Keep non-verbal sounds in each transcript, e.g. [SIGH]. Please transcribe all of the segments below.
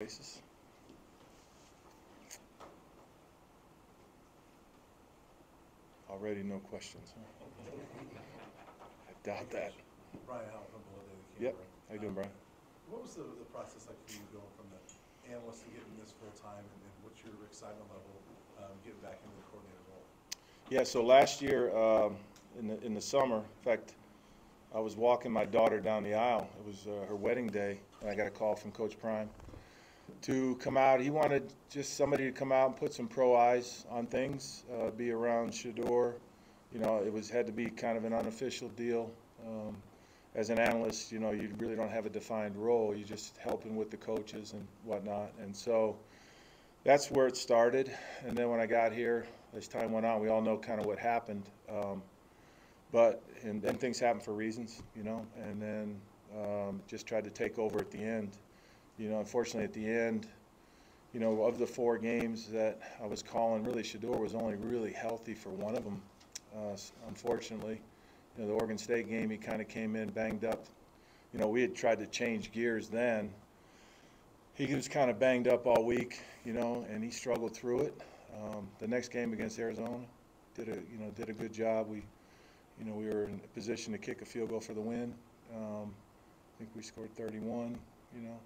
basis. Already no questions, huh? I doubt that. Brian Allen from Below Daily Yep, how you doing, Brian? What was the, the process like for you going from the analyst to getting this full-time, and then what's your excitement level, um, getting back into the coordinator role? Yeah, so last year, um, in the, in the summer, in fact, I was walking my daughter down the aisle. It was uh, her wedding day, and I got a call from Coach Prime to come out. He wanted just somebody to come out and put some pro eyes on things, uh, be around Shedeur. You know, it was had to be kind of an unofficial deal. Um, as an analyst, you know, you really don't have a defined role. You're just helping with the coaches and whatnot. And so that's where it started. And then when I got here, as time went on, we all know kind of what happened. Um, but and things happen for reasons, you know. And then um, just tried to take over at the end. You know, unfortunately, at the end, you know, of the four games that I was calling, really Shedeur was only really healthy for one of them. Uh, unfortunately, you know, the Oregon State game, he kind of came in banged up. You know, we had tried to change gears then. He was kind of banged up all week, you know, and he struggled through it. Um, the next game against Arizona, did a you know did a good job. We, you know, we were in a position to kick a field goal for the win. Um, I think we scored 31. You know,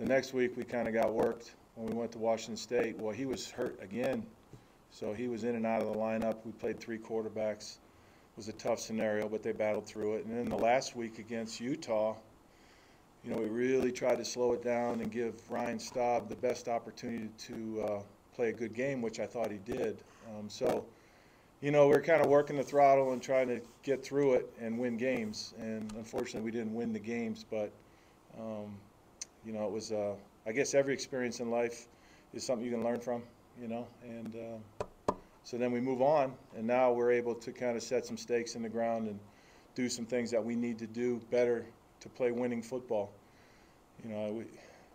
the next week we kind of got worked when we went to Washington State. Well, he was hurt again, so he was in and out of the lineup. We played three quarterbacks. It was a tough scenario, but they battled through it. And then the last week against Utah, you know, we really tried to slow it down and give Ryan Staub the best opportunity to uh, play a good game, which I thought he did. Um, so, you know, we're kind of working the throttle and trying to get through it and win games. And unfortunately, we didn't win the games, but, um, you know, it was, uh, I guess every experience in life is something you can learn from, you know, and uh, so then we move on, and now we're able to kind of set some stakes in the ground and do some things that we need to do better to play winning football. You know, we,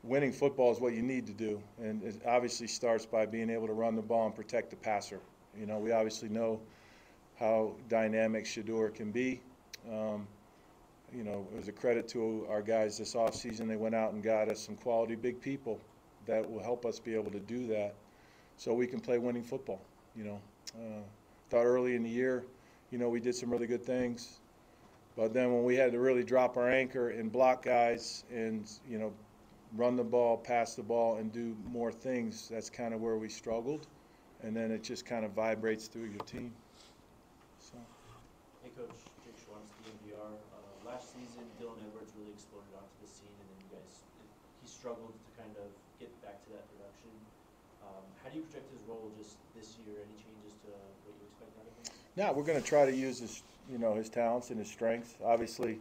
winning football is what you need to do, and it obviously starts by being able to run the ball and protect the passer. You know, we obviously know how dynamic Shedeur can be. Um, you know, it was a credit to our guys this offseason. They went out and got us some quality big people that will help us be able to do that so we can play winning football. You know, uh, thought early in the year, you know, we did some really good things. But then when we had to really drop our anchor and block guys and, you know, run the ball, pass the ball, and do more things, that's kind of where we struggled. And then it just kind of vibrates through your team. So. Hey, Coach, Jake Schwanz, DNVR. Uh, last season, Dylan Edwards really exploded onto the scene, and then you guys, he struggled to kind of get back to that production. Um, how do you project his role just this year? Any changes to what you expect out of him? Yeah, we're going to try to use his, you know, his talents and his strengths. Obviously,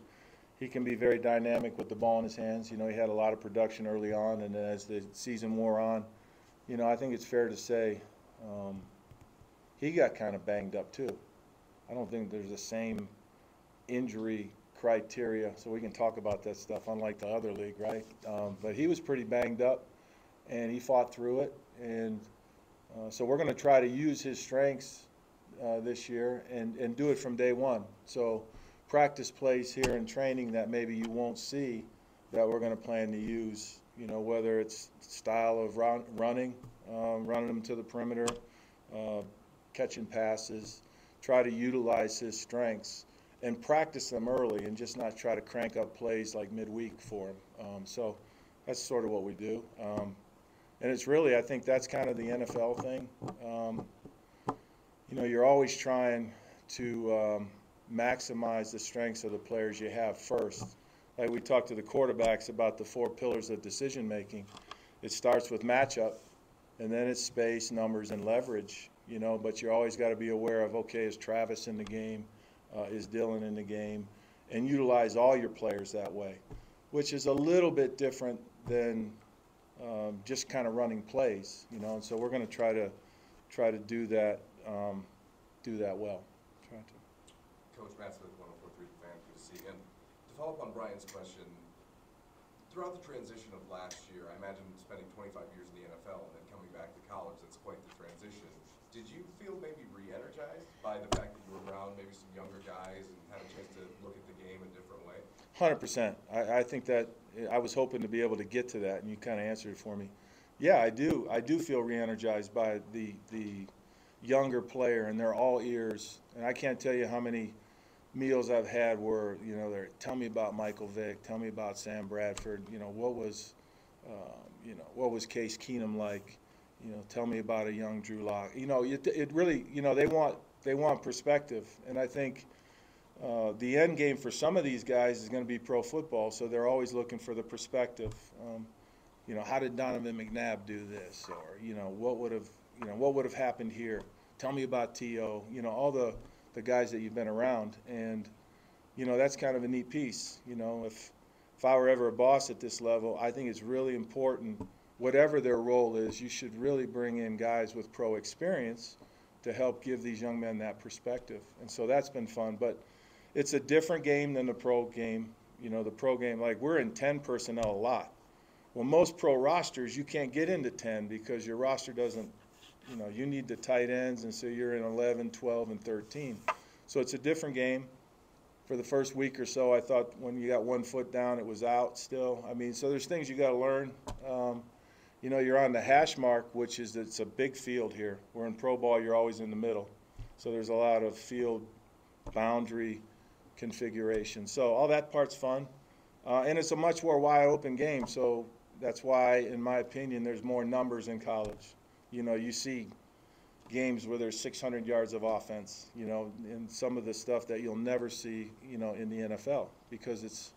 he can be very dynamic with the ball in his hands. You know, he had a lot of production early on, and as the season wore on, you know, I think it's fair to say um, he got kind of banged up too. I don't think there's the same injury criteria, so we can talk about that stuff, unlike the other league, right? Um, but he was pretty banged up, and he fought through it, and uh, so we're going to try to use his strengths uh, this year and, and do it from day one. So practice plays here in training that maybe you won't see that we're going to plan to use, you know, whether it's style of run, running, um, running them to the perimeter, uh, catching passes, try to utilize his strengths and practice them early and just not try to crank up plays like midweek for them. Um, so that's sort of what we do. Um, and it's really, I think that's kind of the NFL thing. Um, you know, you're always trying to um, maximize the strengths of the players you have first. Like we talked to the quarterbacks about the four pillars of decision making. It starts with matchup, and then it's space, numbers, and leverage. You know, but you always got to be aware of okay, is Travis in the game? Uh, is Dylan in the game? And utilize all your players that way, which is a little bit different than um, just kind of running plays. You know, and so we're going to try to try to do that um, do that well. Try to. Coach Smith, 104.3 The Fan, good to see you. And to follow up on Brian's question, throughout the transition of last year, I imagine spending 25 years in the NFL and then coming back to college, that's quite the transition. Did you feel maybe re-energized by the fact around maybe some younger guys and had a chance to look at the game a different way? Hundred percent. I, I think that, I was hoping to be able to get to that, and you kind of answered it for me. Yeah, I do. I do feel re-energized by the, the younger player, and they're all ears. And I can't tell you how many meals I've had where, you know, they're, tell me about Michael Vick, tell me about Sam Bradford, you know, what was, um, you know, what was Case Keenum like? You know, tell me about a young Drew Lock. You know, it, it really, you know, they want, they want perspective. And I think, uh, the end game for some of these guys is going to be pro football, so they're always looking for the perspective. Um, you know, how did Donovan McNabb do this, or you know, what would have, you know, what would have happened here? Tell me about To. You know, all the the guys that you've been around, and you know, that's kind of a neat piece. You know, if if I were ever a boss at this level, I think it's really important. Whatever their role is, you should really bring in guys with pro experience to help give these young men that perspective. And so that's been fun, but it's a different game than the pro game. You know, the pro game, like we're in 10 personnel a lot. Well, most pro rosters, you can't get into 10 because your roster doesn't, you know, you need the tight ends, and so you're in 11, 12, and 13. So it's a different game. For the first week or so, I thought when you got one foot down, it was out still. I mean, so there's things you got to learn. Um, you know, you're on the hash mark, which is it's a big field here. Where in pro ball, you're always in the middle. So there's a lot of field boundary configuration. So all that part's fun. Uh, and it's a much more wide open game. So that's why, in my opinion, there's more numbers in college. You know, you see games where there's 600 yards of offense, you know, and some of the stuff that you'll never see, you know, in the NFL because it's,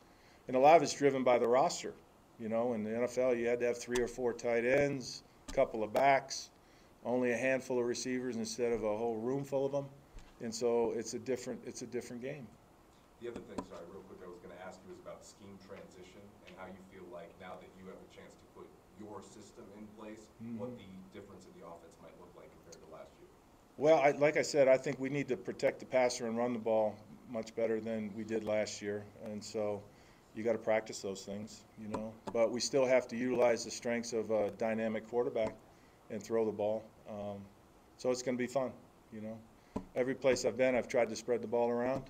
and a lot of it's driven by the roster. You know, in the NFL, you had to have three or four tight ends, a couple of backs, only a handful of receivers instead of a whole room full of them. And so it's a different, it's a different game. The other thing, sorry, real quick, I was gonna ask you is about scheme transition and how you feel like now that you have a chance to put your system in place, what Mhm. the difference in the offense might look like compared to last year. Well, I, like I said, I think we need to protect the passer and run the ball much better than we did last year. And so you got to practice those things, you know. But we still have to utilize the strengths of a dynamic quarterback and throw the ball. Um, so it's going to be fun, you know. Every place I've been, I've tried to spread the ball around,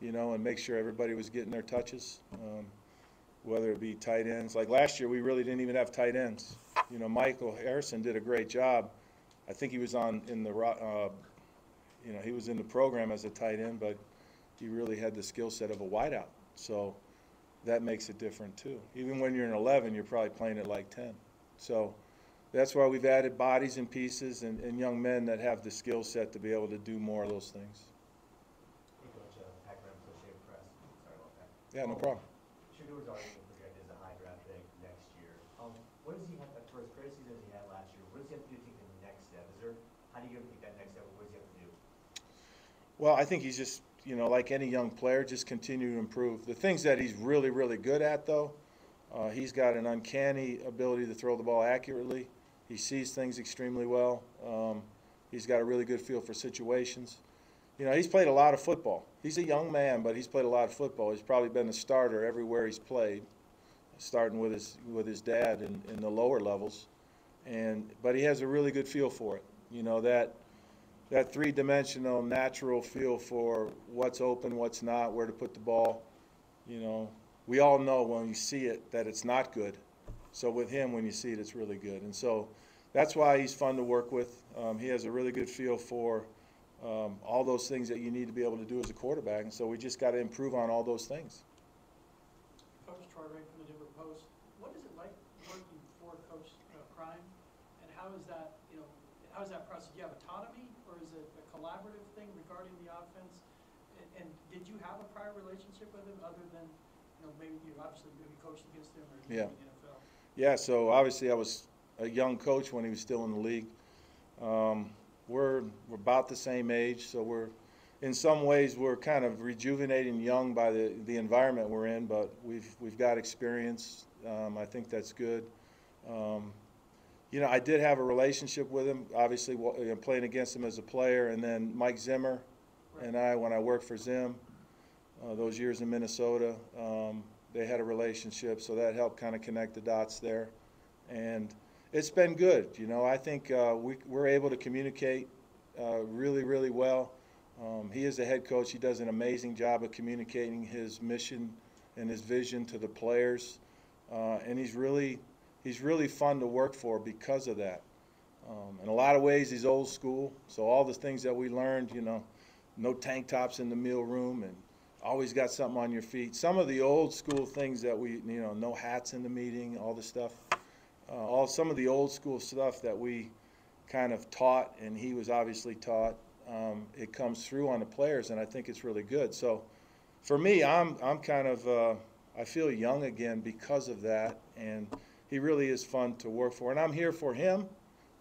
you know, and make sure everybody was getting their touches. Um, whether it be tight ends. Like last year, we really didn't even have tight ends. You know, Michael Harrison did a great job. I think he was on in the, uh, you know, he was in the program as a tight end, but he really had the skill set of a wideout. So that makes it different too. Even when you're in 11, you're probably playing it like 10. So that's why we've added bodies and pieces and, and young men that have the skill set to be able to do more of those things. Hey, Coach, Pat Graham, Associated Press. Sorry about that. Yeah, no problem. Is already projected as a high draft pick next year. Um, what does he have, for as great season as he had last year, what does he have to do to take the next step? Is there, how do you take that next step, what does he have to do? Well, I think he's just, you know, like any young player, just continue to improve. The things that he's really, really good at, though, uh, he's got an uncanny ability to throw the ball accurately. He sees things extremely well. Um, he's got a really good feel for situations. You know, he's played a lot of football. He's a young man, but he's played a lot of football. He's probably been a starter everywhere he's played, starting with his with his dad in, in the lower levels. And but he has a really good feel for it. You know that that three-dimensional natural feel for what's open, what's not, where to put the ball. You know, we all know when you see it that it's not good. So with him, when you see it, it's really good. And so that's why he's fun to work with. Um, he has a really good feel for um, all those things that you need to be able to do as a quarterback. And so we just got to improve on all those things. Coach Troy Ray from the Denver Post. What is it like working for Coach uh, Prime? And how is that, you know, how is that process? Do you have autonomy or is it a collaborative thing regarding the offense? And, and did you have a prior relationship with him other than, you know, maybe you obviously maybe coached against him or Yeah. in the NFL? Yeah, so obviously I was a young coach when he was still in the league. Um, we're, we're about the same age, so we're, in some ways, we're kind of rejuvenating young by the, the environment we're in, but we've, we've got experience. Um, I think that's good. Um, you know, I did have a relationship with him, obviously, playing against him as a player, and then Mike Zimmer and I, when I worked for Zim, uh, those years in Minnesota, um, they had a relationship, so that helped kind of connect the dots there. And it's been good, you know. I think uh, we, we're able to communicate uh, really, really well. Um, he is the head coach. He does an amazing job of communicating his mission and his vision to the players. Uh, and he's really, he's really fun to work for because of that. Um, in a lot of ways, he's old school. So all the things that we learned, you know, no tank tops in the meal room and always got something on your feet. Some of the old school things that we, you know, no hats in the meeting, all the stuff. Uh, all some of the old school stuff that we kind of taught, and he was obviously taught. Um, it comes through on the players, and I think it's really good. So, for me, I'm I'm kind of uh, I feel young again because of that, and he really is fun to work for. And I'm here for him.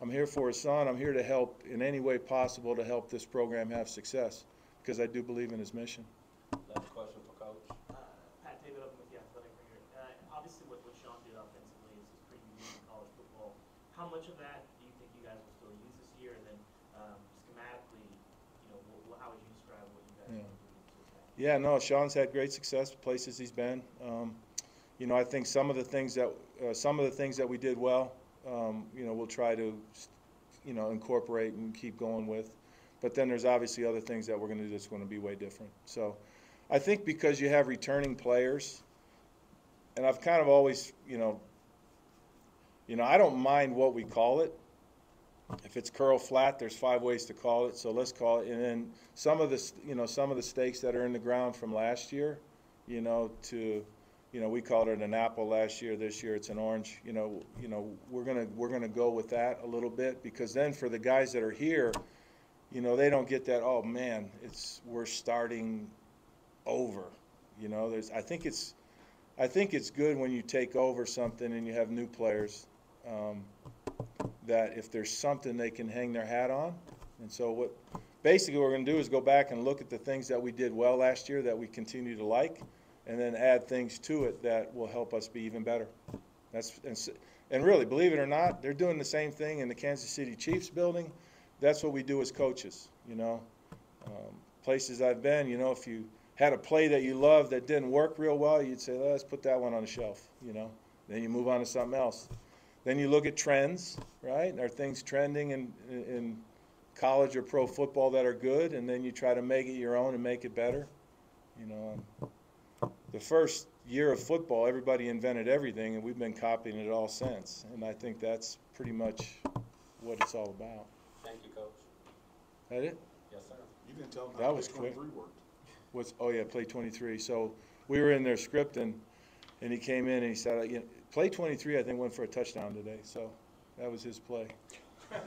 I'm here for his son. I'm here to help in any way possible to help this program have success because I do believe in his mission. Last question for Coach. Uh, Pat David up with the Athletic Ringer. Uh, obviously, what, what Sean did offensively is, is pretty unique in college football. How much of that do you think you guys will still use this year? And then um, schematically, you know, wh- wh- how would you describe what you guys Yeah. are doing to attack? Yeah, no, Sean's had great success places he's been. Um, you know, I think some of the things that uh, some of the things that we did well, um, you know, we'll try to, you know, incorporate and keep going with. But then there's obviously other things that we're going to do that's going to be way different. So, I think because you have returning players, and I've kind of always, you know, you know, I don't mind what we call it. If it's curl flat, there's five ways to call it, so let's call it. And then some of the, you know, some of the stakes that are in the ground from last year, you know, to, you know, we called it an apple last year. This year it's an orange. You know, you know, we're gonna we're gonna go with that a little bit because then for the guys that are here, you know, they don't get that. Oh man, it's we're starting over. You know, there's. I think it's, I think it's good when you take over something and you have new players. Um, that if there's something they can hang their hat on. And so what, basically what we're gonna do is go back and look at the things that we did well last year that we continue to like, and then add things to it that will help us be even better. That's, and, and really, believe it or not, they're doing the same thing in the Kansas City Chiefs building. That's what we do as coaches, you know? Um, Places I've been, you know, if you had a play that you loved that didn't work real well, you'd say, let's put that one on the shelf, you know? Then you move on to something else. Then you look at trends, right? Are things trending in, in college or pro football that are good? And then you try to make it your own and make it better. You know, the first year of football, everybody invented everything, and we've been copying it all since. And I think that's pretty much what it's all about. Thank you, Coach. That it? Yes, sir. You didn't tell them That how was Play quick. worked. What's, oh yeah, play twenty-three. So we were in their script and, and he came in and he said, you know, play twenty-three, I think went for a touchdown today, so that was his play. [LAUGHS] [LAUGHS]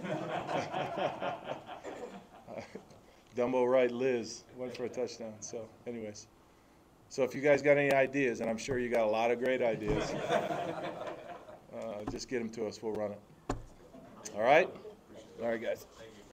Dumbo right Liz went for a touchdown, so anyways. So if you guys got any ideas, and I'm sure you got a lot of great ideas, [LAUGHS] uh, just get them to us, we'll run it. All right? All right, guys.